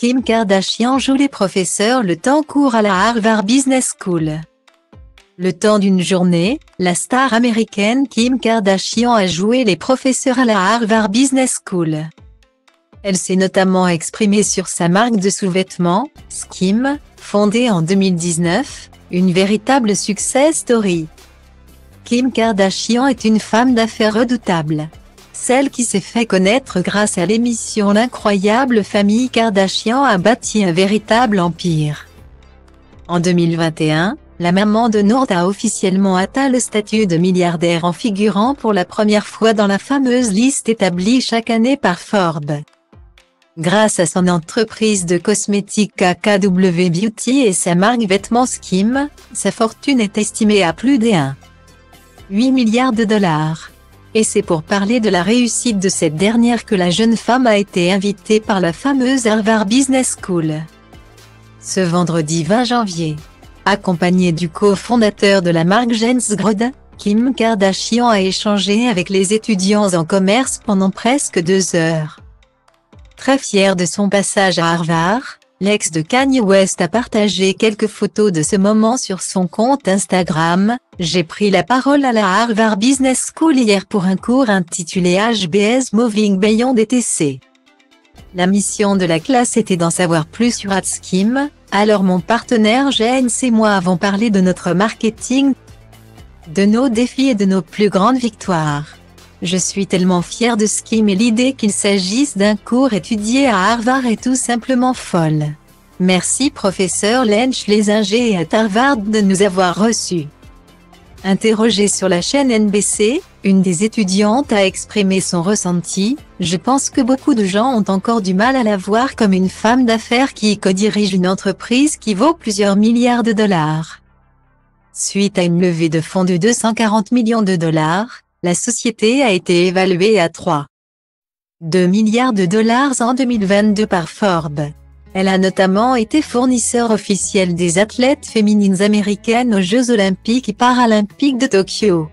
Kim Kardashian joue les professeurs le temps court à la Harvard Business School. Le temps d'une journée, la star américaine Kim Kardashian a joué les professeurs à la Harvard Business School. Elle s'est notamment exprimée sur sa marque de sous-vêtements, Skim, fondée en 2019, une véritable success story. Kim Kardashian est une femme d'affaires redoutable celle qui s'est fait connaître grâce à l'émission L'incroyable famille Kardashian a bâti un véritable empire. En 2021, la maman de Noord a officiellement atteint le statut de milliardaire en figurant pour la première fois dans la fameuse liste établie chaque année par Forbes. Grâce à son entreprise de cosmétiques KKW Beauty et sa marque vêtements Skim, sa fortune est estimée à plus de 1,8 milliards de dollars. Et c'est pour parler de la réussite de cette dernière que la jeune femme a été invitée par la fameuse Harvard Business School. Ce vendredi 20 janvier, accompagnée du cofondateur de la marque James Grode, Kim Kardashian a échangé avec les étudiants en commerce pendant presque deux heures. Très fière de son passage à Harvard, L'ex de Kanye West a partagé quelques photos de ce moment sur son compte Instagram. J'ai pris la parole à la Harvard Business School hier pour un cours intitulé HBS Moving Beyond DTC. La mission de la classe était d'en savoir plus sur AdSkim, alors mon partenaire GNC et moi avons parlé de notre marketing, de nos défis et de nos plus grandes victoires. Je suis tellement fier de Skim et l'idée qu'il s'agisse d'un cours étudié à Harvard est tout simplement folle. Merci professeur Lench et à Harvard de nous avoir reçus. Interrogée sur la chaîne NBC, une des étudiantes a exprimé son ressenti, je pense que beaucoup de gens ont encore du mal à la voir comme une femme d'affaires qui co-dirige une entreprise qui vaut plusieurs milliards de dollars. Suite à une levée de fonds de 240 millions de dollars, la société a été évaluée à 3,2 milliards de dollars en 2022 par Forbes. Elle a notamment été fournisseur officiel des athlètes féminines américaines aux Jeux olympiques et paralympiques de Tokyo.